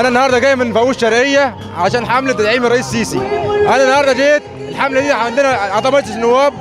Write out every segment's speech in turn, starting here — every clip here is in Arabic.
أنا النهارده جاي من فاووس شرقية عشان حملة تدعيم الرئيس السيسي أنا النهارده جيت الحملة دي عندنا اعضاء مجلس النواب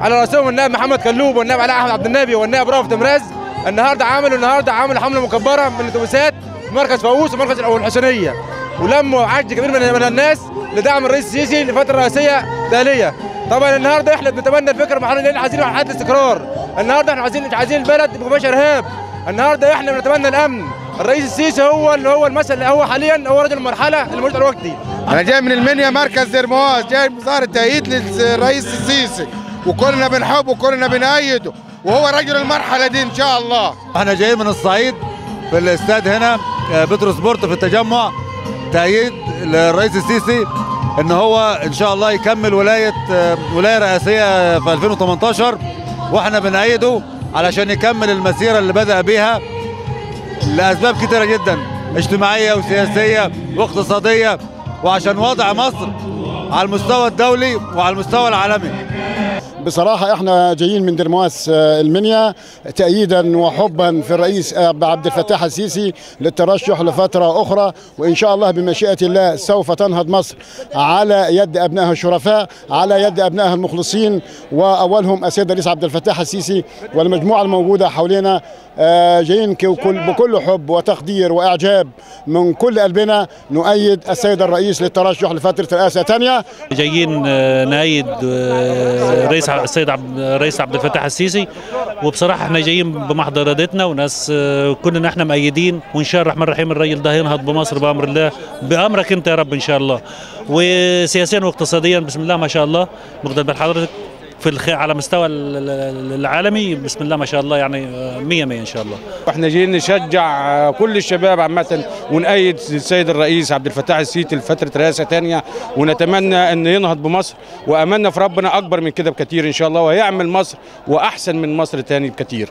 على رأسهم النائب محمد كلوب والنائب علاء أحمد عبد النبي والنائب رافض تمراز النهارده عملوا النهارده عملوا حملة مكبرة من الاتوبيسات في مركز فاووس ومركز الحسينيه ولموا عدد كبير من الناس لدعم الرئيس السيسي لفترة رئاسية تالية. طبعا النهارده إحنا بنتبنى الفكرة محل لأن عايزين حد استقرار النهارده إحنا عايزين عايزين البلد فيهاش إرهاب. النهارده إحنا بنتبنى الأمن. الرئيس السيسي هو اللي هو المثل هو حاليا هو رجل المرحلة اللي موجود دلوقتي أنا جاي من المنيا مركز ديرمواس جاي بمظاهره تأييد للرئيس السيسي. وكلنا بنحبه وكلنا بنأيده وهو رجل المرحلة دي إن شاء الله. إحنا جايين من الصعيد في الاستاد هنا آه، بتروس سبورت في التجمع. تأييد للرئيس السيسي إن هو إن شاء الله يكمل ولاية آه، ولاية رئاسية في 2018 وإحنا بنأيده علشان يكمل المسيرة اللي بدأ بيها. لأسباب كتيرة جدا اجتماعية وسياسية واقتصادية وعشان وضع مصر على المستوى الدولي وعلى المستوى العالمي. بصراحة إحنا جايين من درمواس آه، المنيا تأييدا وحبا في الرئيس آه، عبد الفتاح السيسي للترشح لفترة أخرى وإن شاء الله بمشيئة الله سوف تنهض مصر على يد أبنائها الشرفاء على يد أبنائها المخلصين وأولهم السيد الرئيس عبد الفتاح السيسي والمجموعة الموجودة حولنا. آه، جايين كل- بكل حب وتقدير وإعجاب من كل قلبنا نؤيد السيد الرئيس للترشح لفترة رئاسة ثانية جايين نأيد رئيس السيد عبد الرئيس عبد الفتاح السيسي. وبصراحة إحنا جايين بمحض ارادتنا وناس آه، كلنا إحنا مأيدين. وإن شاء الله الرحمن الرحيم الراجل ده هينهض بمصر بأمر الله. بأمرك انت يا رب إن شاء الله. وسياسيا واقتصاديا بسم الله ما شاء الله. مقدم بال حضرتك. في الخ... على مستوى ال- ال- العالمي. بسم الله ما شاء الله يعني آه، مية مية إن شاء الله. إحنا جايين نشجع كل الشباب عامة ونأيد السيد الرئيس عبد الفتاح السيسي لفترة رئاسة تانية ونتمنى إن ينهض بمصر واملنا في ربنا أكبر من كده بكتير إن شاء الله ويعمل مصر وأحسن من مصر تاني بكتير.